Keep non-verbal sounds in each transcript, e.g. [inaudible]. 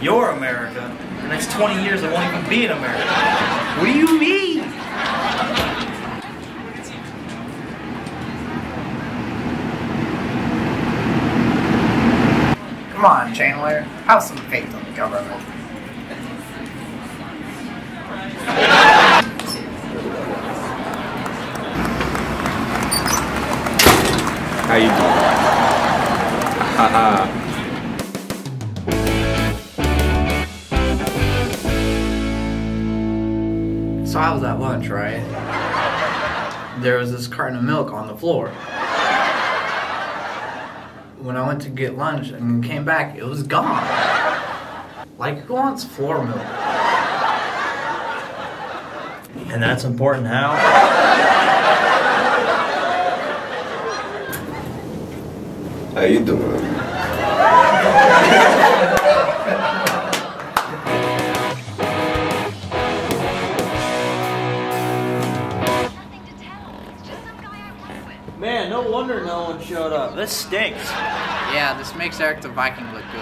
You're America. The next 20 years, I won't even be in America. What do you mean? Come on, Chandler. Have some faith in the government. How you doing? Haha. So I was at lunch, right? There was this carton of milk on the floor. When I went to get lunch and came back, it was gone. Like, who wants floor milk? And that's important how? How you doing? Man, no wonder no one showed up. This stinks. Yeah, this makes Eric the Viking look good.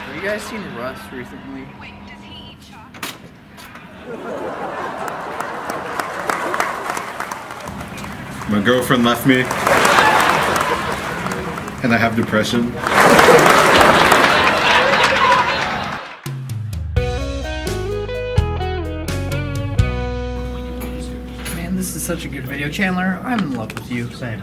Have you guys seen Russ recently? [laughs] My girlfriend left me. And I have depression. Man, this is such a good video. Chandler, I'm in love with you. Same.